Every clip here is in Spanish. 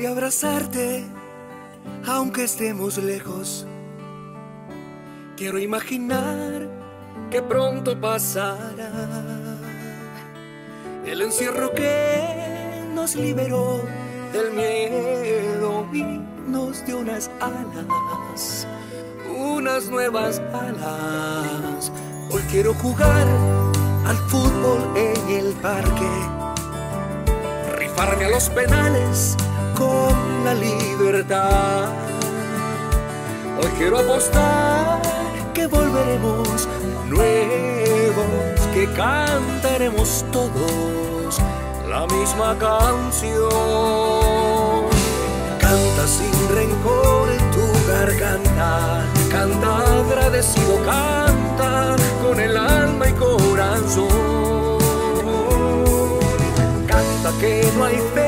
abrazarte, aunque estemos lejos. Quiero imaginar que pronto pasará el encierro que nos liberó del miedo y nos dio unas alas, unas nuevas alas. Hoy quiero jugar al fútbol en el parque, rifarme a los penales con la libertad. Hoy quiero apostar que volveremos nuevos, que cantaremos todos la misma canción. Canta sin rencor en tu garganta, canta agradecido, canta con el alma y corazón. Canta que no hay fe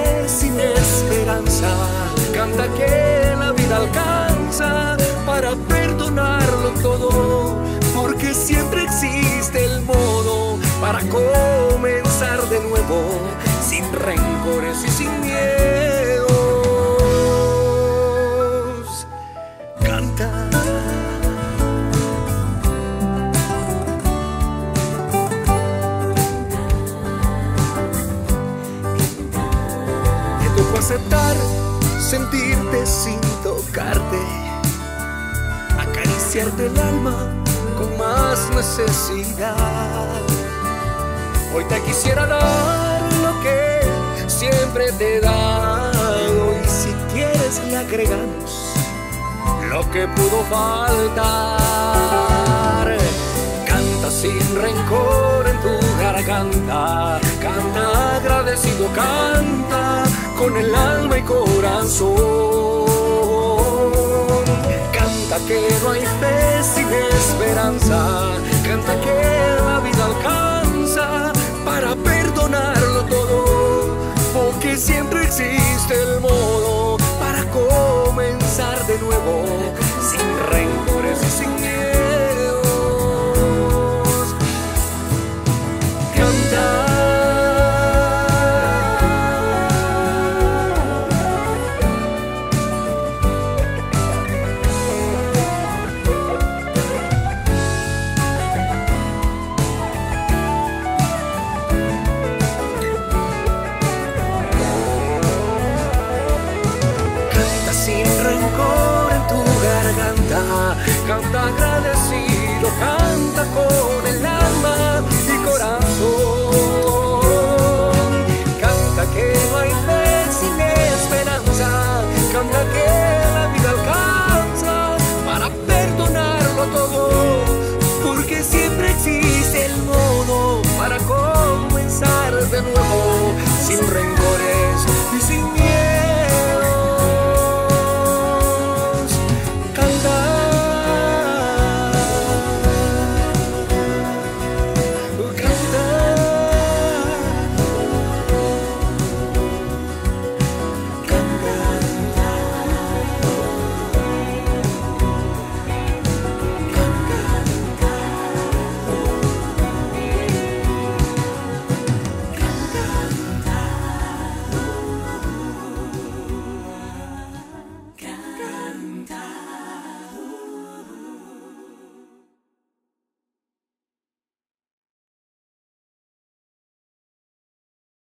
canta que la vida alcanza para perdonarlo todo, porque siempre existe el modo para comenzar de nuevo, sin rencores y sin miedos. Sentirte sin tocarte, acariciarte el alma con más necesidad. Hoy te quisiera dar lo que siempre te he dado y si quieres le agregamos lo que pudo faltar. Canta sin rencor en tu garganta, canta agradecido, canta con el alma y corazón. Canta que no hay fe sin esperanza, canta que la vida alcanza para perdonarlo todo, porque siempre existe el modo